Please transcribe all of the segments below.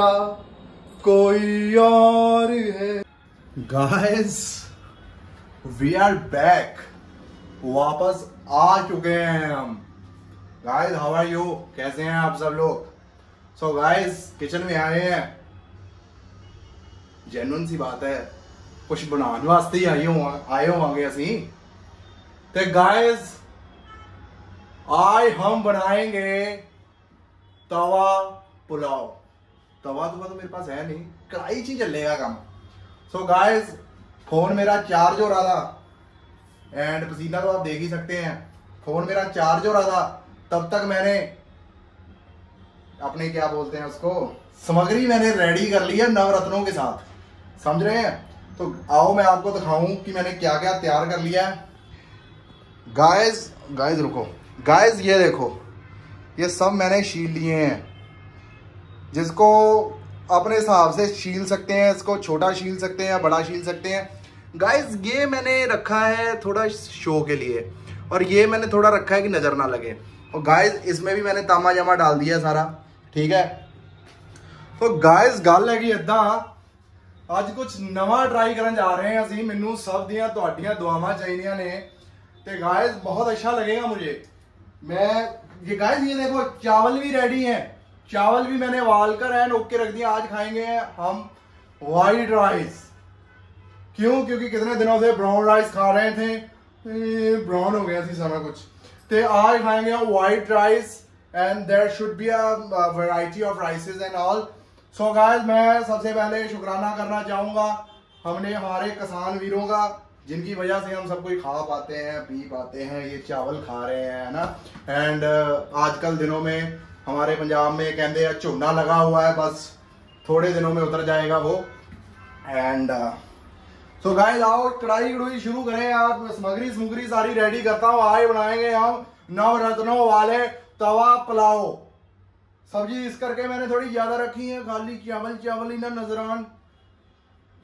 या कोई और है गाइस वी आर बैक वापस आ चुके हैं हम गाइस हाउ आर यू कैसे हैं आप सब लोग सो गाइस किचन में आए हैं जेनुअन सी बात है ਕੁਝ ਬਣਾਉਣ ਵਾਸਤੇ ਹੀ ਆਏ ਹੋ ਆਏ ਹੋਵਾਂਗੇ ਅਸੀਂ ਤੇ गाइस आज हम बनाएंगे तवा पुलाव तवा तो तो मेरे पास है नहीं। कढ़ाई ही चलेगा काम। सो so गाइस फ़ोन मेरा चार्ज हो रहा था। एंड पसीना तो आप देख ही सकते हैं। फ़ोन मेरा चार्ज हो रहा था। तब तक मैंने अपने क्या बोलते हैं उसको, सामग्री मैंने रेडी कर ली है नवरत्नों के साथ। समझ रहे हैं? तो आओ मैं आपको दिखाऊँ कि मैंने क्या क्या तैयार कर लिया है। गाइस गाइस रुको। गाइस ये देखो। ये सब मैंने शील लिए हैं। जिसको अपने हिसाब से शील सकते हैं इसको छोटा शील सकते हैं या बड़ा शील सकते हैं गाइस ये मैंने रखा है थोड़ा शो के लिए और ये मैंने थोड़ा रखा है कि नज़र ना लगे और गाइस इसमें भी मैंने तामा जामा डाल दिया सारा ठीक है तो गाइस गल है कि इदा ਅੱਜ ਕੁਝ ਨਵਾਂ ਟਰਾਈ ਕਰਨ ਜਾ ਰਹੇ ਹਾਂ ਅਸੀਂ ਮੈਨੂੰ ਸਭ ਦੀਆਂ ਤੁਹਾਡੀਆਂ ਦੁਆਵਾਂ ਚਾਹੀਦੀਆਂ ਨੇ ਤੇ गाइस बहुत अच्छा लगेगा मुझे मैं ये गाइस ये देखो चावल भी रेडी हैं चावल भी मैंने वाल कर एंड ओके रख दिया आज खाएँगे हम वाइट राइस क्यों? क्योंकि कितने दिनों से ब्राउन राइस खा रहे थे। ब्राउन हो गया थी सारा कुछ। तो आज खाएँगे हम white rice and there should be a variety of rices and all so guys मैं सबसे पहले शुक्राना करना चाहूँगा। हमने हमारे किसान वीरों का जिनकी वजह से हम सब कोई खा पाते हैं पी पाते हैं ये चावल खा रहे हैं है ना? एंड uh, आजकल दिनों में हमारे पंजाब में कहते हैं चूना लगा हुआ है, बस थोड़े दिनों में उतर जाएगा वो। एंड सो गाइस आओ, कढ़ाई कढ़ाई शुरू करें आप। सामग्री सामग्री सारी रेडी करता हूँ। आज बनाएँगे हम। नवरत्नों वाले तवा पुलाव सब्ज़ी इस करके मैंने थोड़ी ज़्यादा रखी है। खाली चावल चावल ही ना नज़र आन।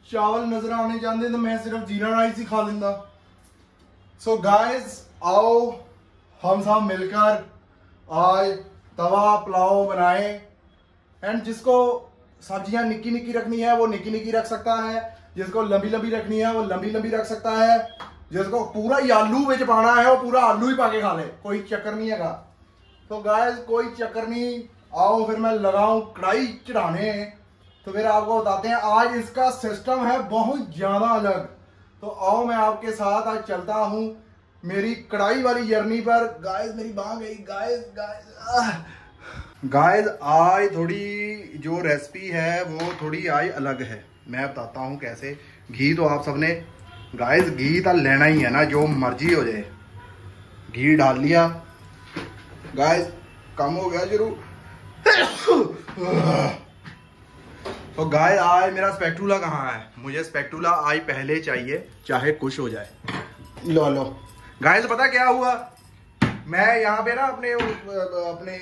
चावल नज़र आने चाहते तो मैं सिर्फ़ जीरा राइस ही खा लेंदा। सो गाइस आओ, हम सब मिलकर आज तवा, पुलाव बनाए। एंड जिसको सब्ज़ियाँ निक्की निक्की रखनी है, वो निक्की निक्की रख सकता है। जिसको लंबी लंबी रखनी है, वो लंबी लंबी रख सकता है। जिसको पूरा ही आलू बिच पाना है, वो पूरा आलू ही पाके खा ले। कोई चक्कर नहीं है तो गाइस कोई चक्कर नहीं। आओ फिर मैं लगाऊँ कढ़ाई चढ़ाने। तो फिर आपको बताते हैं, आज इसका सिस्टम है बहुत ज़्यादा अलग। तो आओ मैं आपके साथ आज चलता हूँ। मेरी कढ़ाई वाली जर्नी पर। गाइस मेरी बाह गई। गाइस गाइस गाइस आज थोड़ी जो रेसिपी है, वो थोड़ी आज अलग है। मैं बताता हूँ कैसे। घी तो आप सबने गाइस घी तो लेना ही है ना, जो मर्ज़ी हो जाए। घी डाल लिया। गाइस कम हो गया ज़रूर। तो गाय आज मेरा स्पेक्टूला कहाँ है? मुझे स्पेक्टूला आज पहले चाहिए, चाहे कुछ हो जाए। लो लो। गाय से पता क्या हुआ? मैं यहाँ पे ना अपने अपने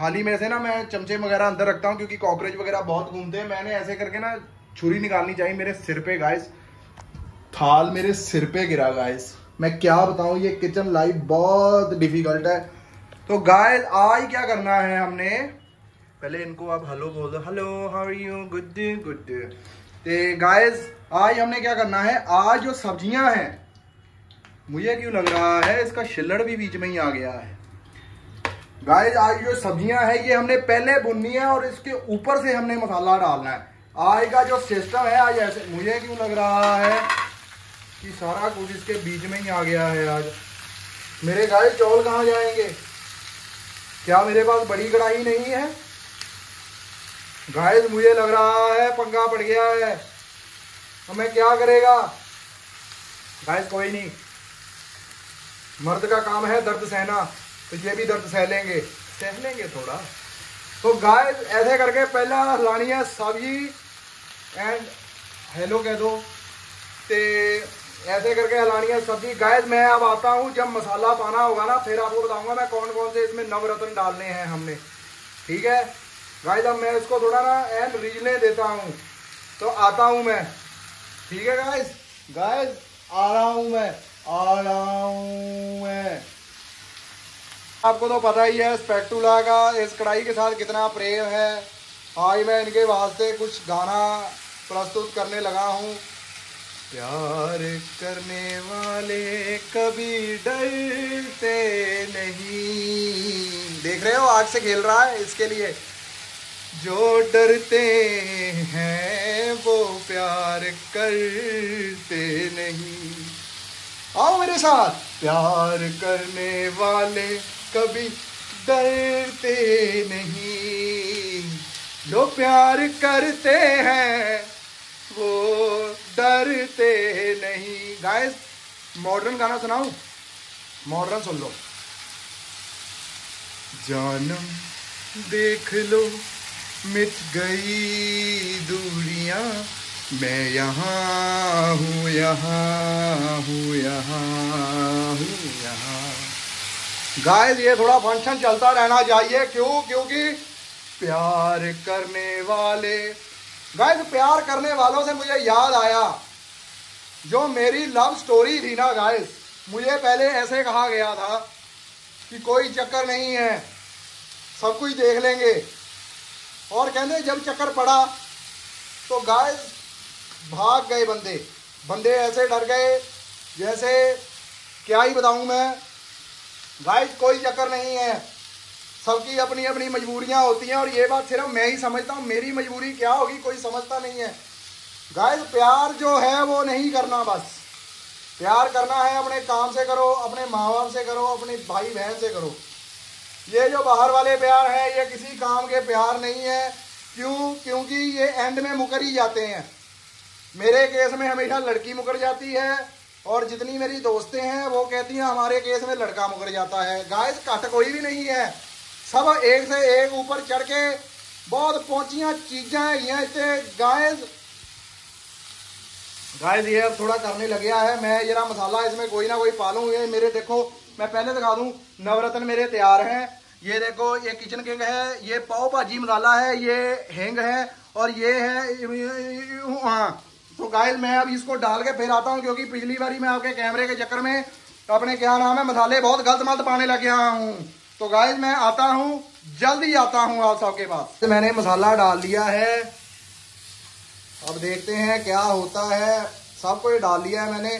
थाली में से ना मैं चमचे वगैरह अंदर रखता हूँ, क्योंकि कॉकरोच वगैरह बहुत घूमते हैं। मैंने ऐसे करके ना छुरी निकालनी चाहिए मेरे सिर पे गाइस थाल मेरे सिर पे गिरा गाइस मैं क्या बताऊँ, ये किचन लाइफ बहुत डिफ़िकल्ट है। तो गाइस आज क्या करना है हमने? पहले इनको आप हेलो बोल दो। Hello how are you good good ते गाइस आज हमने क्या करना है? आज जो सब्ज़ियाँ हैं मुझे क्यों लग रहा है इसका शिल्लड़ भी बीच में ही आ गया है? गाइस आज जो सब्ज़ियाँ हैं, ये हमने पहले बुननी है और इसके ऊपर से हमने मसाला डालना है। आज का जो सिस्टम है, आज ऐसे मुझे क्यों लग रहा है कि सारा कुछ इसके बीच में ही आ गया है आज? मेरे गाय चौल कहाँ जाएँगे? क्या मेरे पास बड़ी कढ़ाई नहीं है? गाइस मुझे लग रहा है पंगा पड़ गया है। तो मैं क्या करेगा? गाइस कोई नहीं। मर्द का काम है दर्द सहना तो ये भी दर्द सह लेंगे। सह लेंगे थोड़ा। तो गाय ऐसे करके पहला लानी है सब्ज़ी एंड हेलो कह दो। ते ऐसे करके हलानी है सब्ज़ी गाय मैं अब आता हूँ, जब मसाला पाना होगा ना, फिर आपको बताऊँगा मैं कौन कौन से इसमें नवरत्न डालने हैं हमने। ठीक है? गाइस अब मैं इसको थोड़ा ना एंड रीजने देता हूँ। तो आता हूँ मैं। ठीक है गाइस गाइस आ रहा हूँ मैं। आ रहा हूँ मैं आपको तो पता ही है स्पेक्टूला का इस कढ़ाई के साथ कितना प्रेम है। आज मैं इनके वास्ते कुछ गाना प्रस्तुत करने लगा हूँ। प्यार करने वाले कभी डरते नहीं। देख रहे हो, आग से खेल रहा है इसके लिए। जो डरते हैं, वो प्यार करते नहीं। आओ मेरे साथ। प्यार करने वाले कभी डरते नहीं। जो प्यार करते हैं, वो डरते नहीं। गाइस मॉडर्न गाना सुनाऊं मॉडर्न सुन लो। जानम देख लो, मिट गई दूरियाँ। मैं यहाँ हूँ यहाँ हूँ यहाँ हूँ, यहाँ। गाइस, ये थोड़ा फ़ंक्शन चलता रहना चाहिए। क्यों? क्योंकि प्यार करने वाले गाइस, प्यार करने वालों से मुझे याद आया। जो मेरी लव स्टोरी थी ना, गाइस, मुझे पहले ऐसे कहा गया था कि कोई चक्कर नहीं है, सब कुछ देख लेंगे। और कहते जब चक्कर पड़ा तो गाइस, भाग गए बंदे। बंदे ऐसे डर गए जैसे क्या ही बताऊँ मैं। गाइस कोई चक्कर नहीं है। सबकी अपनी अपनी मजबूरियाँ होती हैं और ये बात सिर्फ़ मैं ही समझता हूँ, मेरी मजबूरी क्या होगी, कोई समझता नहीं है। गाइस प्यार जो है वो नहीं करना बस। प्यार करना है अपने काम से करो, अपने माँ बाप से करो, अपने भाई बहन से करो। ये जो बाहर वाले प्यार हैं, ये किसी काम के प्यार नहीं है। क्यों? क्योंकि ये एंड में मुकर ही जाते हैं। मेरे केस में हमेशा लड़की मुकर जाती है। और जितनी मेरी दोस्तें हैं, वो कहती हैं, हमारे केस में लड़का मुकर जाता है। गाय कट कोई भी नहीं है। सब एक से एक ऊपर चढ़ के बहुत पहुंचिया चीजा है गाय गाय ये अब थोड़ा करने लगे है। मैं जरा मसाला, इसमें कोई ना कोई पालू। ये मेरे देखो, मैं पहले दिखा दूँ, नवरत्न मेरे तैयार हैं। ये देखो, ये किचन किंग है, ये पाव भाजी मसाला है, ये हेंग है, और ये है हाँ। तो गाइस मैं अब इसको डाल के फिर आता हूँ, क्योंकि पिछली बारी मैं आपके कैमरे के चक्कर में अपने क्या नाम है, मसाले बहुत गलत मलत पाने लग गया हूँ। तो गाइस मैं आता हूँ, जल्दी आता हूँ आप सबके पास। तो मैंने मसाला डाल दिया है। अब देखते हैं क्या होता है। सब कुछ डाल लिया है मैंने।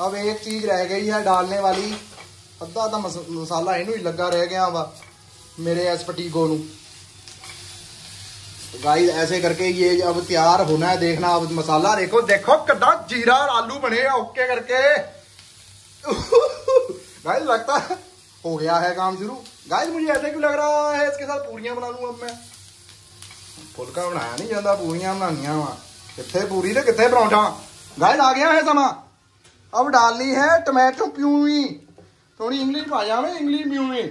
अब एक चीज़ रह गई है डालने वाली। अद्धा अद्धा मसाला इन ही लगा रह गया वा मेरे इस पटीको नू। तो गाइस ऐसे करके ये अब तैयार होना है, देखना अब मसाला। देखो देखो कदा जीरा और आलू बने ओके करके। गाइस लगता है हो गया है काम शुरू। गाइस मुझे ऐसे क्यों लग रहा है? इसके साथ पूरियाँ बना लू अब मैं। फुलका बनाया नहीं जाता, पूरियाँ बनानिया वा। कितने पूरी तो कितने परौठा? गाइस आ गया है समा। अब डालनी है टमाटो प्यूई थोड़ी इंग्लिश भाषा में इंग्लिश म्यूई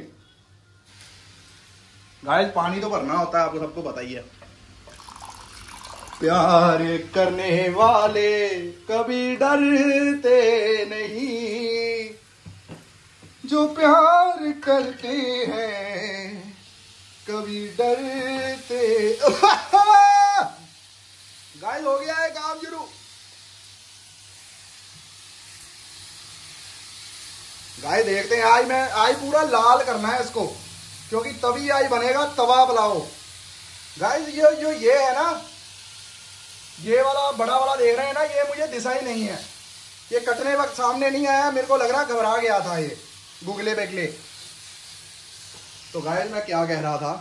गाइस पानी तो भरना होता है आपको सबको बताइए प्यार करने वाले कभी डरते नहीं। जो प्यार करते हैं, कभी डरते गाय हो गया है काम शुरू। गाय देखते हैं, आज मैं, आज पूरा लाल करना है इसको, क्योंकि तभी आज बनेगा तवा पुलाव गाय, ये, जो ये है ना ये वाला बड़ा वाला देख रहे हैं ना, ये मुझे दिशा ही नहीं है। ये कटने वक्त सामने नहीं आया, मेरे को लग रहा घबरा गया था ये, गुगले बेगले। तो गाय मैं क्या कह रहा था?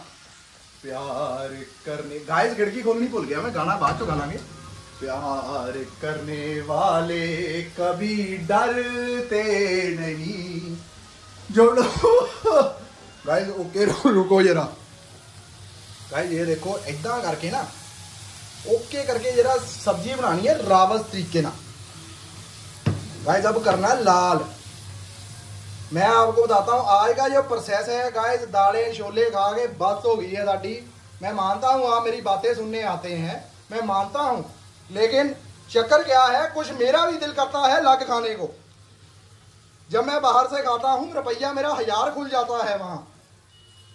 प्यार करने गाय खिड़की खोलनी भूल गया मैं, गाना बाद तो गालांगे। प्यार करने वाले कभी डरते नहीं। जोड़ो गाइस ओके रुको जरा। गाइस ये देखो इदा करके ना ओके करके जरा सब्ज़ी बनानी है रावत तरीके ना गाइस अब करना है लाल। मैं आपको बताता हूँ, आज का जो प्रोसेस है गाइस दालें, छोले खा के बस हो गई है साड़ी। मैं मानता हूँ, आप मेरी बातें सुनने आते हैं। मैं मानता हूँ, लेकिन चक्कर क्या है, कुछ मेरा भी दिल करता है लग खाने को। जब मैं बाहर से खाता हूँ, रुपया मेरा हज़ार खुल जाता है वहाँ।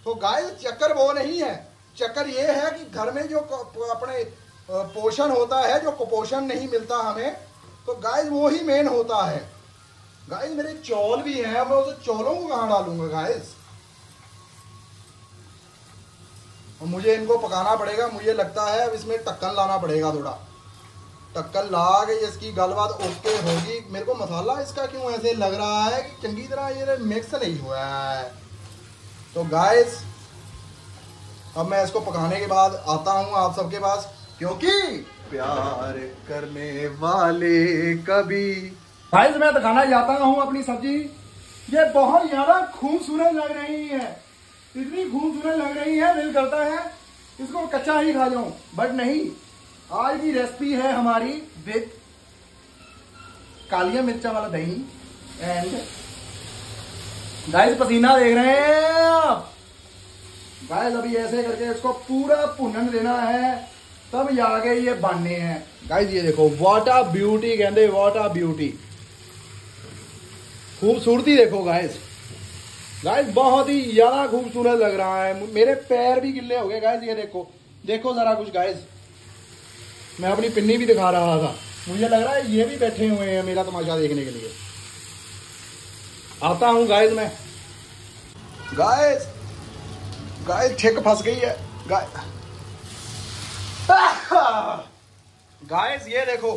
तो गाय चक्कर वो नहीं है। चक्कर ये है कि घर में जो अपने पोषण होता है, जो कुपोषण नहीं मिलता हमें तो गाय वो ही मेन होता है। गाय मेरे चौल भी हैं मैं उसे चौलों को कहाँ डालूँगा गाय और मुझे इनको पकाना पड़ेगा, मुझे लगता है अब इसमें टक्कन लाना पड़ेगा थोड़ा। टक्कन ला के इसकी गलबात ओके होगी। मेरे को मसाला इसका क्यों ऐसे लग रहा है कि चंगी तरह ये मिक्स नहीं हुआ है? तो गाइस अब मैं इसको पकाने के बाद आता हूँ आप सबके पास। क्योंकि प्यार करने वाले कभी भाई मैं दिखाना चाहता हूँ अपनी सब्ज़ी। ये बहुत ज़्यादा खूबसूरत लग रही है। इतनी खूबसूरत लग रही है, दिल करता है। इसको कच्चा ही खा जाऊँ। बट नहीं, आज की रेसिपी है हमारी विद कालिया मिर्चा वाला दही एंड गाइस पसीना देख रहे हैं आप। गाइस अभी ऐसे करके इसको पूरा भुनन देना है। तब जाके ये बनने हैं। गाइस ये देखो वाट आ ब्यूटी कहते वाट आ ब्यूटी खूबसूरती देखो गाइस गाइस बहुत ही ज़्यादा खूबसूरत लग रहा है। मेरे पैर भी गिले हो गए गाइस ये देखो। देखो जरा कुछ गाइस मैं अपनी पिन्नी भी दिखा रहा था। मुझे लग रहा है ये भी बैठे हुए हैं मेरा तमाशा देखने के लिए। आता हूँ गाइस मैं। गाइस गाइस ठेक फंस गई है। गाय गाइस ये देखो,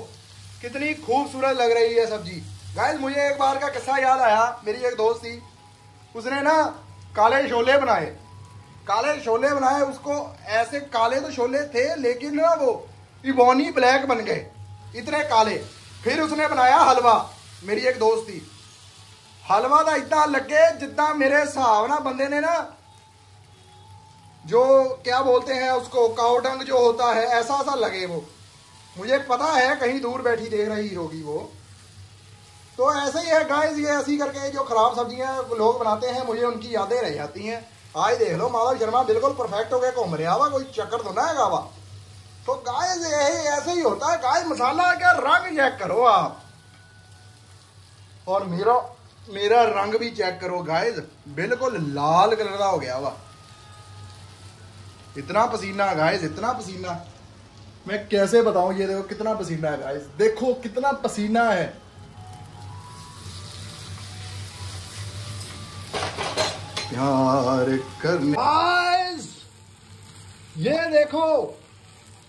कितनी खूबसूरत लग रही है सब्ज़ी। गाइस मुझे एक बार का किस्सा याद आया, मेरी एक दोस्त थी। उसने ना काले छोले बनाए। काले छोले बनाए, उसको ऐसे काले तो छोले थे, लेकिन ना वो इबोनी ब्लैक बन गए, इतने काले। फिर उसने बनाया हलवा, मेरी एक दोस्त थी। हलवा का इतना लगे जितना मेरे हिसाब ना बंदे ने ना जो क्या बोलते हैं उसको, काउडंग जो होता है ऐसा सा लगे वो। मुझे पता है कहीं दूर बैठी देख रही होगी वो। तो ऐसे ही है गाइस ये ऐसी करके जो खराब सब्ज़ियाँ लोग बनाते हैं, मुझे उनकी यादें रह जाती हैं। आज देख लो, माधव शर्मा बिल्कुल परफेक्ट हो गया घूम रहा हुआ कोई चक्कर तो ना है गावा तो गाय यही ऐसे ही होता है। गाय मसाला क्या रंग चेक करो आप। और मेरा मेरा रंग भी चेक करो गाइस बिल्कुल लाल कलर का हो गया वा इतना पसीना गाइस इतना पसीना। मैं कैसे बताऊँ, ये देखो कितना पसीना है गाइस देखो कितना पसीना है। प्यार करने गाइस ये देखो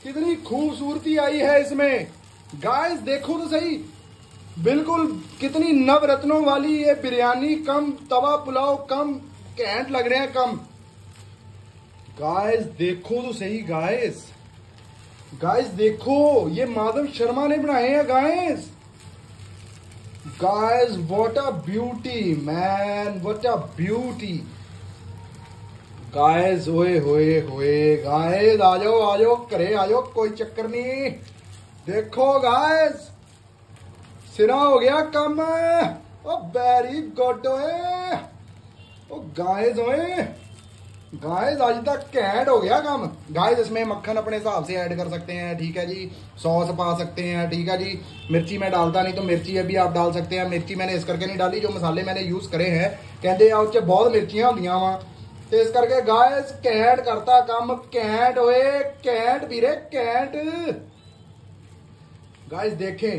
कितनी खूबसूरती आई है इसमें। गाइस देखो तो सही। बिल्कुल कितनी नवरत्नों वाली ये बिरयानी, कम तवा पुलाव कम कैंट लग रहे हैं, कम। गाइस देखो तो सही गाइस गाइस देखो, ये माधव शर्मा ने बनाए हैं guys guys what a beauty man what a beauty guys ओए, होए होए गाइस आ जाओ आ जाओ करे आ जाओ, कोई चक्कर नहीं. देखो गाइस सिरा हो गया कम. ओ वेरी गुड ओए. ओ गाइस ओए. गाइस आज तक ऐड हो गया काम गाइस इसमें मक्खन अपने हिसाब से ऐड कर सकते हैं ठीक है जी सॉस पा सकते हैं ठीक है जी मिर्ची मैं डालता नहीं तो मिर्ची अभी आप डाल सकते हैं मिर्ची मैंने इस करके नहीं डाली जो मसाले मैंने यूज़ करे हैं कहते हैं उच्च बहुत मिर्चियाँ होंगे वा तो इस करके गाइस कैंट करता काम कैंट हो कैंट वीरे कैंट गाइस देखे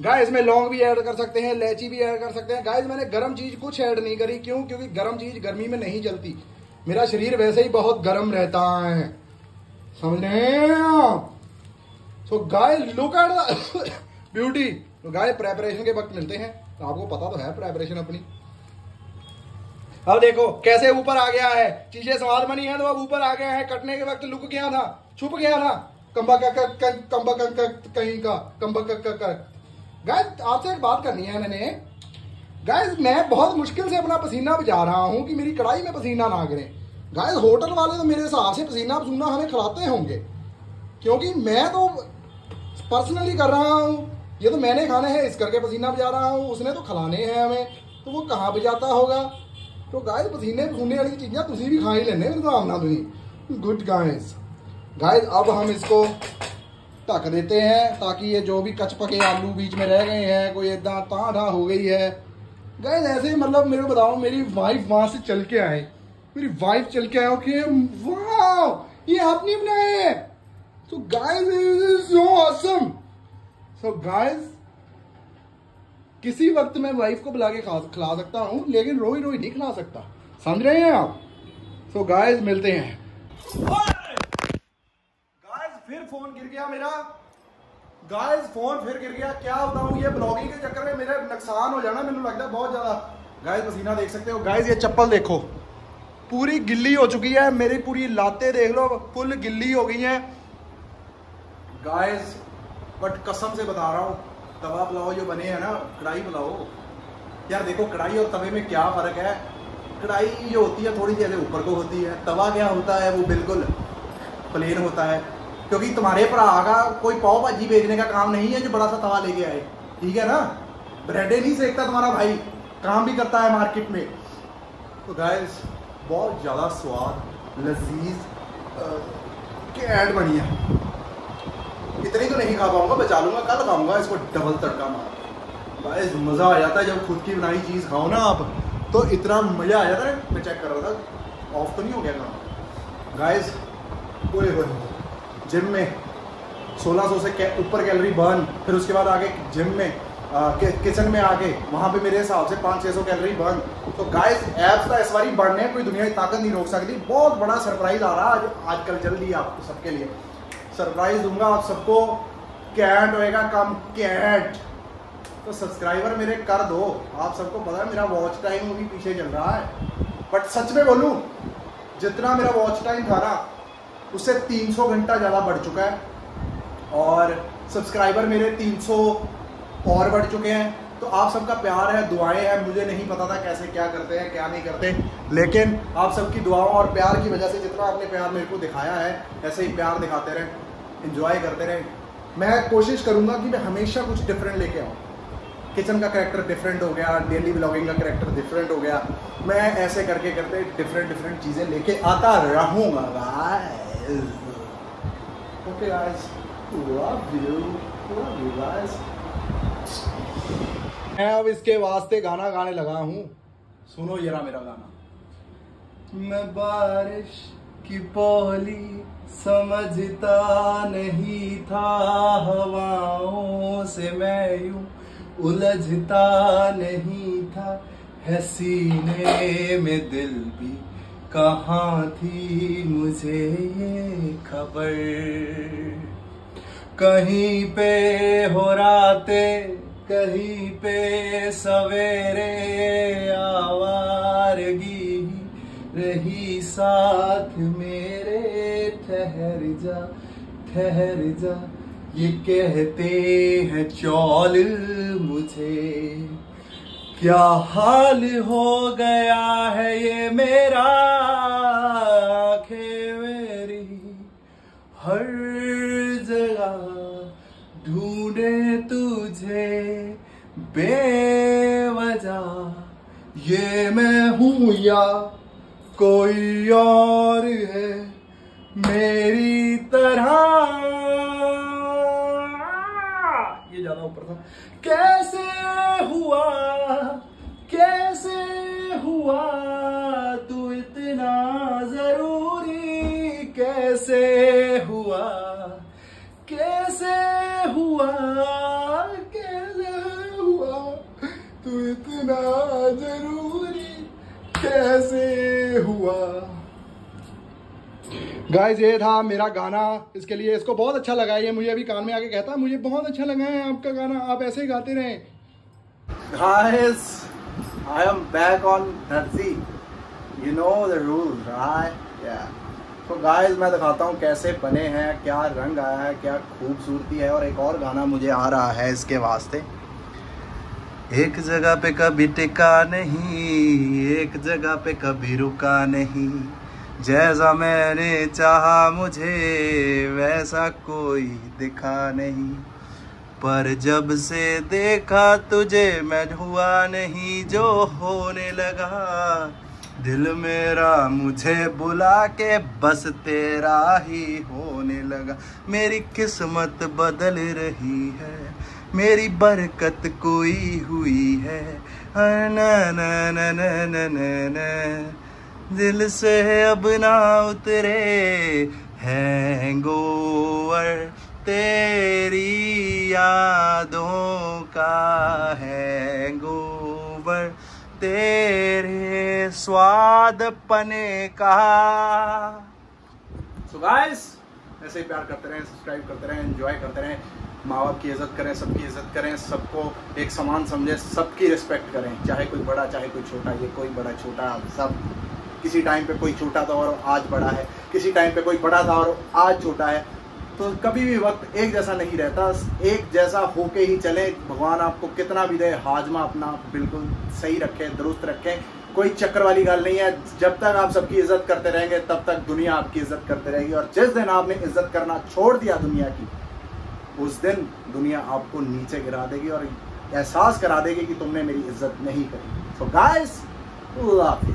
गाइस में लौंग भी ऐड कर सकते हैं इलायची भी ऐड कर सकते हैं गाइस मैंने गर्म चीज़ कुछ ऐड नहीं करी क्यों क्योंकि गर्म चीज़ गर्मी में नहीं जलती मेरा शरीर वैसे ही बहुत गर्म रहता है। समझ रहे so guy look at beauty तो गाय प्रेपरेशन के वक्त मिलते हैं। तो आपको पता तो है प्रेपरेशन अपनी। अब देखो, कैसे ऊपर आ गया है। चीज़ें स्वाद बनी है तो अब ऊपर आ गया है। कटने के वक्त लुक गया था? छुप गया था। कम्बा कहीं का। कम्बा गाय आपसे एक बात करनी है मैंने। गाइस मैं बहुत मुश्किल से अपना पसीना बजा रहा हूँ कि मेरी कढ़ाई में पसीना ना गिरे। गाइस होटल वाले तो मेरे हिसाब से पसीना पसीना हमें खिलाते होंगे। क्योंकि मैं तो पर्सनली कर रहा हूँ। ये तो मैंने खाने हैं, इस करके पसीना बजा रहा हूँ। उसने तो खिलाने हैं हमें। तो वो कहाँ बजाता होगा? तो गाइस पसीने पसूने वाली चीज़ें तुम भी खा ही लेने मेरे हिसाब ना तुम गुड गाइस गाइस अब हम इसको ढक देते हैं ताकि ये जो भी कच पके आलू बीच में रह गए हैं, कोई इदा ता ढा हो गई है गाइस ऐसे ही मतलब मेरे बताओ, मेरी वाइफ वहाँ से चल के आए। मेरी वाइफ चल के आए ओके वाह ये आपने बनाए हैं। तो guys so awesome so guys किसी वक्त मैं वाइफ को बुला के खिला सकता हूँ, लेकिन रोई रोई नहीं खिला सकता। समझ रहे हैं आप? सो so गाइस मिलते हैं। गाइस फिर फ़ोन गिर गया मेरा। गाइस फ़ोन फिर गिर गया। क्या बताऊँ ये ब्लॉगिंग के चक्कर में मेरे नुकसान हो जाना मैंने लगता बहुत ज़्यादा। गाइस पसीना देख सकते हो। गाइस ये चप्पल देखो। पूरी गिल्ली हो चुकी है। मेरी पूरी लाते देख लो, फुल गिल्ली हो गई है। गाइस बट कसम से बता रहा हूँ तवा पुलाव जो बने हैं ना, कढ़ाई पुलाव यार देखो, कढ़ाई और तवे में क्या फ़र्क है? कढ़ाई जो होती है, थोड़ी जैसे ऊपर को होती है। तवा क्या होता है? वो बिल्कुल प्लेन होता है। क्योंकि तुम्हारे भरा का कोई पाव भाजी बेचने का काम नहीं है जो बड़ा सा तवा लेके आए। ठीक है ना? ब्रेडे नहीं सेकता तुम्हारा भाई। काम भी करता है मार्केट में। तो गाइस बहुत ज़्यादा स्वाद, लजीज के ऐड बनी है। इतनी तो नहीं खा पाऊँगा, बचा लूँगा, कल खाऊँगा, इसको डबल तड़का मार। गाइस मज़ा आ जाता है जब खुद की बनाई चीज़ खाओ ना आप। तो इतना मज़ा आ जाता है, मैं चेक कर रहा था। ऑफ़ तो नहीं हो गया काम। गाइस ओए होए जिम में 1600 से ऊपर कैलोरी बर्न फिर उसके बाद आगे जिम में किचन में आके वहाँ पे मेरे हिसाब से पाँच छः सौ कैलोरी बर्न तो गाइस एप्स का इस बारी बढ़ने कोई दुनिया की ताकत नहीं रोक सकती। बहुत बड़ा सरप्राइज़ आ रहा है आज, आजकल जल्दी आपको सबके लिए। सरप्राइज़ दूँगा आप सबको, कैट होएगा कम कैट। तो सब्सक्राइबर मेरे कर दो, आप सबको पता है मेरा वॉच टाइम भी पीछे चल रहा है। बट सच में बोलूँ, जितना मेरा वॉच टाइम था ना उससे 300 घंटा ज़्यादा बढ़ चुका है। और सब्सक्राइबर मेरे 300 और बढ़ चुके हैं। तो आप सबका प्यार है, दुआएँ हैं। मुझे नहीं पता था कैसे क्या करते हैं, क्या नहीं करते। लेकिन आप सबकी दुआओं और प्यार की वजह से जितना आपने प्यार मेरे को दिखाया है, ऐसे ही प्यार दिखाते रहें इंजॉय करते रहें। मैं कोशिश करूँगा कि मैं हमेशा कुछ डिफरेंट लेके आऊँ। किचन का करेक्टर डिफरेंट हो गया डेली ब्लॉगिंग का करेक्टर डिफरेंट हो गया। मैं ऐसे करके करते डिफरेंट डिफरेंट चीज़ें लेके आता रहूँगा okay guys love you love you guys मैं अब इसके वास्ते गाना गाने लगा हूँ। सुनो ये रहा मेरा गाना। मैं बारिश की पहली समझता नहीं था हवाओं से मैं यूँ उलझता नहीं था है सीने में दिल भी कहाँ थी मुझे ये खबर? कहीं पे हो राते, कहीं पे सवेरे आवारगी रही, साथ मेरे ठहर जा ठहर जा। ये कहते हैं चौल मुझे। क्या हाल हो गया है ये मेरा? मेरी हर जगह ढूंढे तुझे, बेवजह। ये मैं हूँ या कोई और है मेरी तरह? ये ज़्यादा ऊपर था। कैसे हुआ? कैसे हुआ? तू इतना ज़रूरी कैसे हुआ? कैसे हुआ? कैसे हुआ? तू इतना ज़रूरी कैसे हुआ? गाइस ये था मेरा गाना। इसके लिए इसको बहुत अच्छा लगा ये। मुझे अभी कान में आके कहता है मुझे बहुत अच्छा लगा है आपका गाना। आप ऐसे ही गाते रहें। तो गाइस मैं दिखाता हूँ कैसे बने हैं, क्या रंग आया है, क्या खूबसूरती है। और एक और गाना मुझे आ रहा है इसके वास्ते। एक जगह पे कभी टिका नहीं, एक जगह पे कभी रुका नहीं। जैसा मैंने चाहा मुझे, वैसा कोई दिखा नहीं। पर जब से देखा तुझे मैं हुआ नहीं, जो होने लगा, दिल मेरा मुझे बुला के बस तेरा ही होने लगा। मेरी किस्मत बदल रही है, मेरी बरकत कोई हुई है। न न न न न न। दिल से अब ना उतरे हैंगओवर तेरी यादों का हैंगओवर तेरे स्वाद पने का। सो गाइस ऐसे ही प्यार करते रहें सब्सक्राइब करते रहें एंजॉय करते रहें, माँ बाप की इज़्ज़त करें, सबकी इज़्ज़त करें, सबको एक समान समझें, सबकी रिस्पेक्ट करें, चाहे कोई बड़ा, चाहे कोई छोटा, ये कोई बड़ा, छोटा, सब। किसी टाइम पे कोई छोटा था और आज बड़ा है, किसी टाइम पे कोई बड़ा था और आज छोटा है तो कभी भी वक्त एक जैसा नहीं रहता, एक जैसा होके ही चले। भगवान आपको कितना भी दे, हाजमा अपना बिल्कुल सही रखे, दुरुस्त रखे। कोई चक्कर वाली गल नहीं है, जब तक आप सबकी इज़्ज़त करते रहेंगे, तब तक दुनिया आपकी इज़्ज़त करते रहेगी। और जिस दिन आपने इज़्ज़त करना छोड़ दिया दुनिया की, उस दिन दुनिया आपको नीचे गिरा देगी और एहसास करा देगी कि तुमने मेरी इज़्ज़त नहीं करी। So guys love you